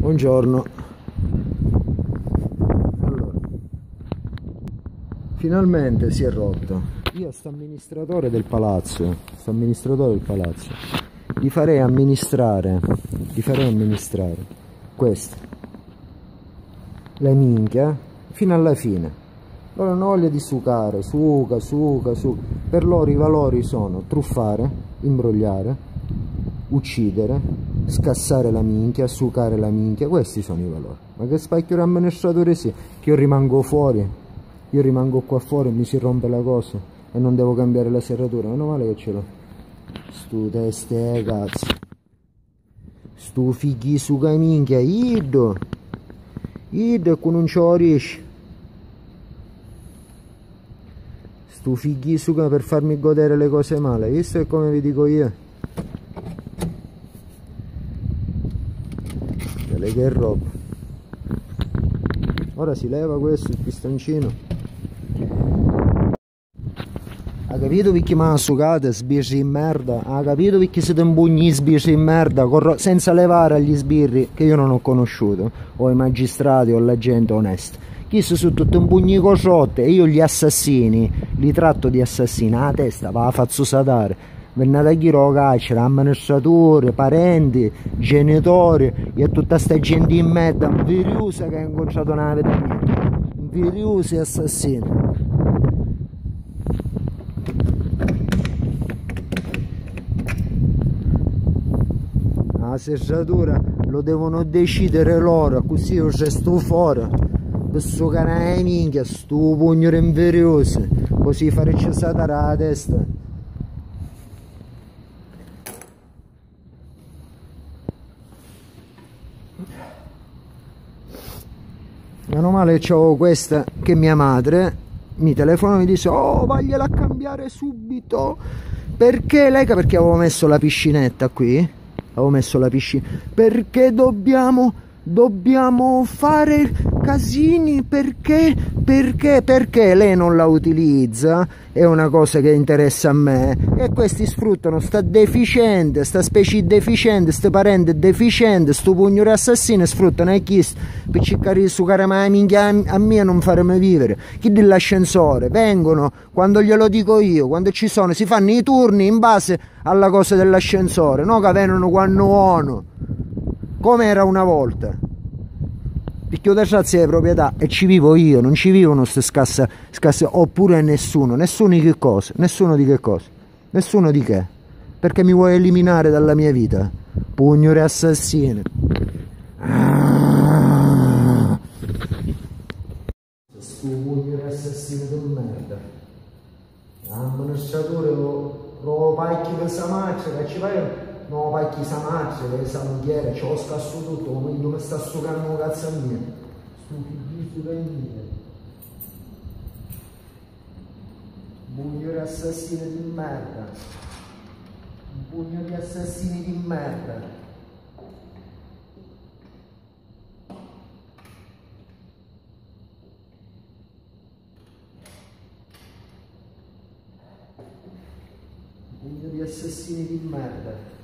Buongiorno. Allora, finalmente si è rotto. Io sto amministratore del palazzo, sto amministratore del palazzo, gli farei amministrare, gli farei amministrare questo, le minchia, fino alla fine. Loro hanno voglia di sucare, suca, suca, suca. Per loro i valori sono truffare, imbrogliare, uccidere, scassare la minchia, sucare la minchia, questi sono i valori. Ma che spacchio amministratore sì, che io rimango fuori, io rimango qua fuori, mi si rompe la cosa e non devo cambiare la serratura, meno male che ce l'ho. Stu teste eh, cazzo. Stu fighi suca minchia, iddo. Iddo con non ce riesci. Stu fighi suca per farmi godere le cose male, visto che come vi dico io. Che roba. Ora si leva questo, il pistoncino. Ha capito perché mi ha sucate sbirri in merda? Ha capito perché siete imbugni sbirri in merda senza levare agli sbirri che io non ho conosciuto? O i magistrati o la gente onesta. Chi sono tutti imbugni cosciotte e io gli assassini li tratto di assassini. La testa va a fazzo sadare venne da chi lo carcere, amministratore, parenti, genitori e tutta sta gente in un virus che ha incontrato una vita mia, un virus assassino. La serratura lo devono decidere loro, così io sto fuori. Questo canale minchia, sto pugno inverioso, così fare cessata la testa. Meno male ho questa che mia madre. Mi telefona e mi dice oh vagliela a cambiare subito. Perché lei perché avevo messo la piscinetta qui? Avevo messo la piscina perché dobbiamo dobbiamo fare casini perché perché perché lei non la utilizza? È una cosa che interessa a me. E questi sfruttano sta deficiente sta specie deficiente sta parente deficiente sto pugno assassino sfruttano e chi per cercare di sucare ma minchia a me non farmi vivere. Chi dell'ascensore vengono quando glielo dico io quando ci sono si fanno i turni in base alla cosa dell'ascensore no che vengono quando uono come era una volta perché ho terrazia di proprietà e ci vivo io, non ci vivono queste scasse, scasse, oppure nessuno, nessuno di che cosa, nessuno di che cosa, nessuno di che, perché mi vuoi eliminare dalla mia vita, pugnore assassino. Sto pugnore assassino di merda, l'amministratore lo, lo pacchi per sta macchina, ci fai no pacchi sa macchia, che sa mondiere, ce lo scasso tutto, come mi sta stucando cazzo a mia. Figlio da mia. Pugno di assassini di merda. Un pugno di assassini di merda. pugno di assassini di merda.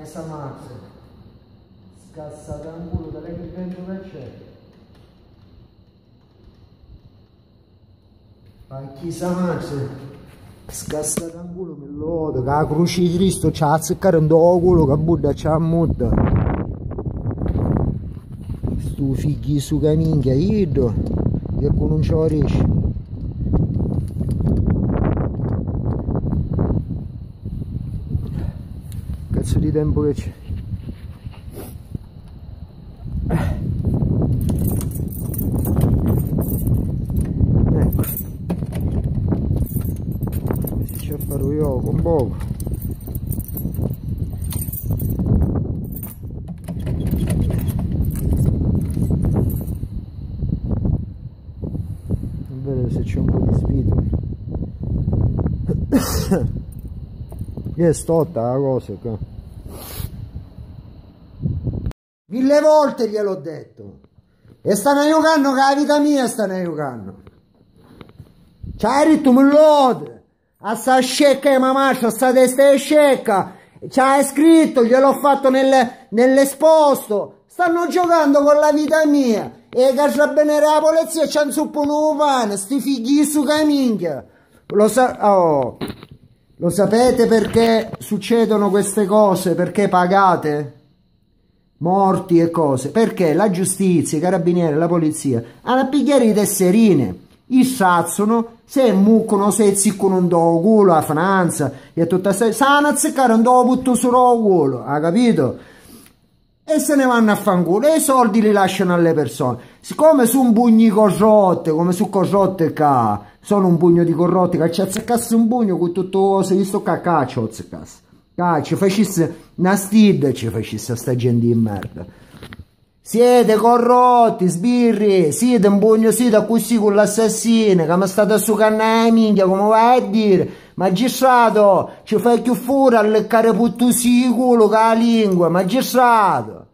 Max, scassata in culo, da lei che vento che c'è. Pacchisa Max, scassata in culo, mi lodo, che la croce di Cristo c'ha azzeccare in do culo, che Buddha c'ha mutta. Stu figli su caminchia, io, che non ce lo bir den buraya ecco. Si c'è io un poco. Vedere se c'è un po' di spito e stotta la cosa qua Mille volte gliel'ho detto. E stanno giocando che la vita mia stanno giocando. C'hai detto millode. A sta scecca di mamma, a sta testa di scecca. C'hai scritto, gliel'ho fatto nel, nell'esposto. Stanno giocando con la vita mia. E carabinieri la polizia suppono un pane. Sti figli su caminchia. Lo sa... Oh. Lo sapete perché succedono queste cose? Perché pagate? Morti e cose. Perché la giustizia, i carabinieri, la polizia hanno pigliare i tesserine. I sazzano, se muccono, se ziccono un do culo a Franza e tutta questa... Sanno azzeccare un do butto sul culo, ha capito? e se ne vanno a fanculo e i soldi li lasciano alle persone siccome su un pugno di corrotte come su corrotte qua sono un pugno di corrotti che ci azzeccasse un pugno con tutto cose visto che caccio azzeccasse caccio facesse una stid ci facesse sta gente di merda siete corrotti, sbirri, siete un pugno, siete così con l'assassino che mi state su canna minchia, come vai a dire? Magistrato, ci fai più fuori a leccare putto sicuro con la lingua, magistrato.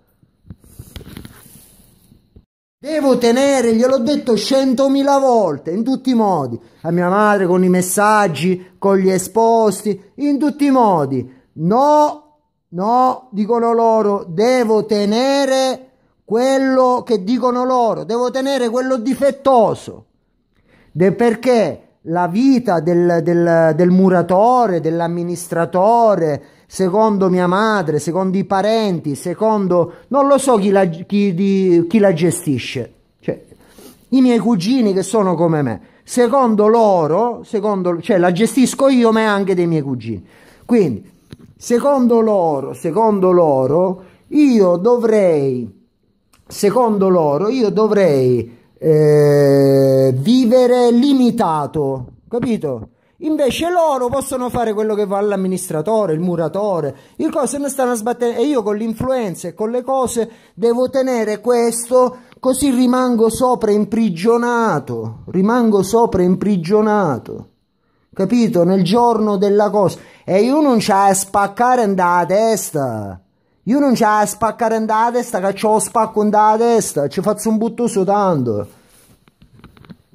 Devo tenere, gliel'ho detto centomila volte, in tutti i modi. A mia madre con i messaggi, con gli esposti, in tutti i modi. No, no, dicono loro, devo tenere quello che dicono loro, devo tenere quello difettoso. De perché la vita del, del, del muratore, dell'amministratore, secondo mia madre, secondo i parenti, secondo non lo so chi la, chi, di, chi la gestisce, cioè i miei cugini che sono come me, secondo loro, secondo, cioè la gestisco io ma anche dei miei cugini. Quindi, secondo loro, secondo loro, io dovrei, secondo loro, io dovrei eh, vivere limitato, capito? Invece loro possono fare quello che va l'amministratore, il muratore, il cose ne stanno a sbattere e io con l'influenza e con le cose devo tenere questo così rimango sopra imprigionato, rimango sopra imprigionato. Capito? Nel giorno della cosa. E io non c'ho a spaccare da testa. Io non c'ho a spaccare da testa che c'ho spacco da testa. Ci faccio un butto soltanto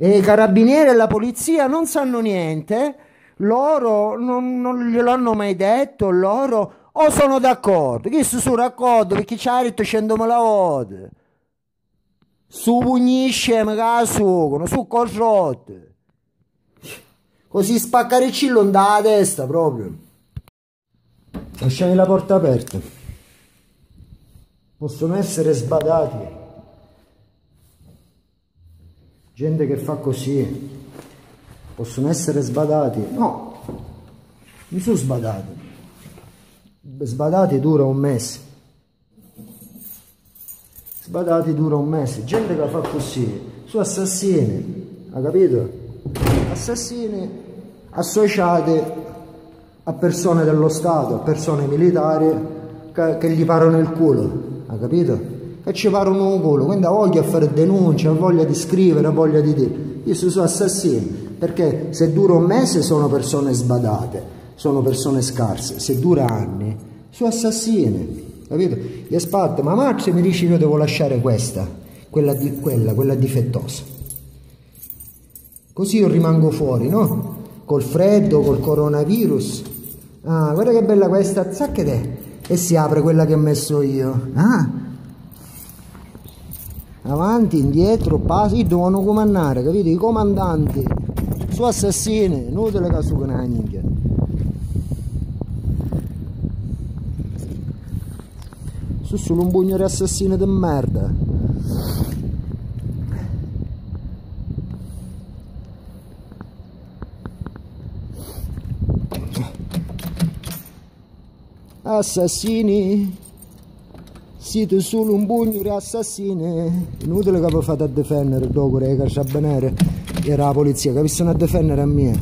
e i carabinieri e la polizia non sanno niente, loro non, non glielo hanno mai detto, loro o sono d'accordo, chi sono d'accordo perché c'ha detto 100.000 volte, su pugnisce magari su, su corrotte, così spaccare il cillo da testa proprio. Lasciami la porta aperta. Possono essere sbadati gente che fa così possono essere sbadati no mi sono sbadati sbadati dura un mese sbadati dura un mese gente che fa così su assassini ha capito? Assassini associati a persone dello Stato a persone militari che, che gli parano il culo ha capito? e ci parano un culo, quindi ha voglia di fare denunce, ha voglia di scrivere, ha voglia di dire. Io sono assassini, perché se dura un mese sono persone sbadate, sono persone scarse, se dura anni sono assassini, capito? Gli spatte, ma Max mi dice io devo lasciare questa, quella, di, quella, quella difettosa. Così io rimango fuori, no? Col freddo, col coronavirus. Ah, guarda che bella questa, zacchete! E si apre quella che ho messo io. Ah, avanti, indietro, passi, devono comandare, capito? I comandanti sono assassini, inutile che su minchia. Sono solo un pugno di assassini di merda. Assassini siete solo un pugno di assassini inutile che vi fate a difendere dopo che carabinieri era la polizia che stanno a difendere a me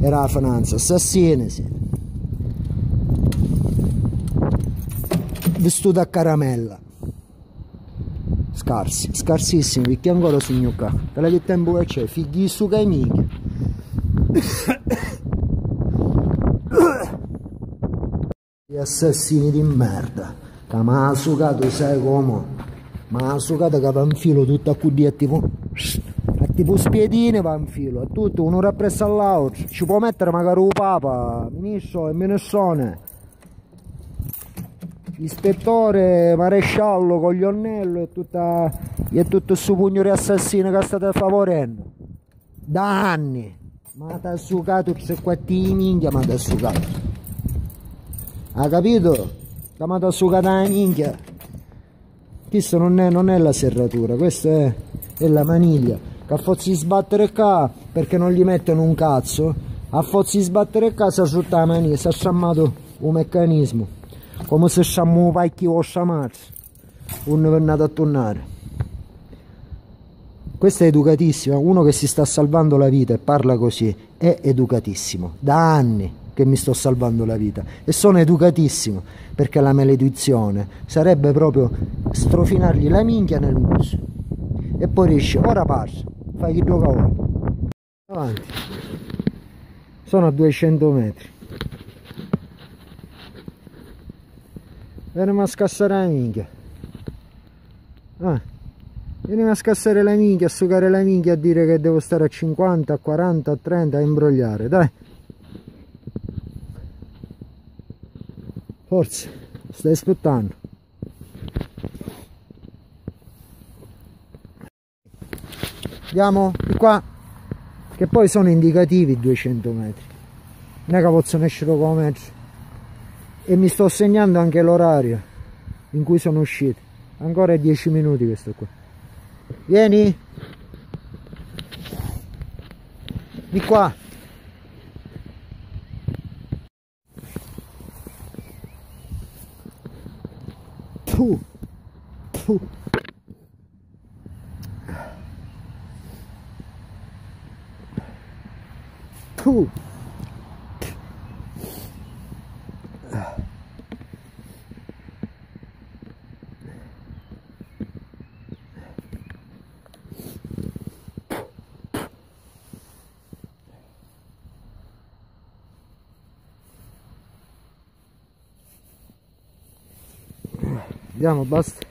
era la finanza assassini sì. vestito a caramella scarsi, scarsissimi, perché ancora sogno qua. Per che tempo che c'è? Figli su che minchia. Assassini di merda. Che mi ha sugato, sai come? Ma ha sugato che va in filo tutto a cudì tipo... A tipo spiedine va in filo, a tutto, un'ora appresso all'altro. Ci può mettere magari un papa, ministro e minessone ispettore, maresciallo, coglionello e tutta e tutto il pugno di assassino che state favorendo da anni ma ti ha succato se qua ti minchia ma ti ha succato ha capito? che mi ha succato la minchia. Questo non è, non è la serratura questa è, è la maniglia. Che a fozzi sbattere qua perché non gli mettono un cazzo a fozzi sbattere qua si è sotto la maniglia si è sciammato un meccanismo. Come se siamo vecchi o sciamati uno è nato a tornare. Questo è educatissimo uno che si sta salvando la vita e parla così è educatissimo. Da anni che mi sto salvando la vita e sono educatissimo perché la maledizione sarebbe proprio strofinargli la minchia nel muso e poi riesce ora passa fai chi gioca ora avanti sono a 200 metri Vieni a scassare la minchia. Ah. Vieni a scassare la minchia, a sucare la minchia a dire che devo stare a 50, a 40, a 30, a imbrogliare, dai. Forza, stai aspettando. Andiamo di qua, che poi sono indicativi 200 metri. Non è che possono essere come metri. E mi sto segnando anche l'orario in cui sono uscito. Ancora 10 minuti questo qua. Vieni? Di qua Phew. Phew. Phew. Andiamo, basta.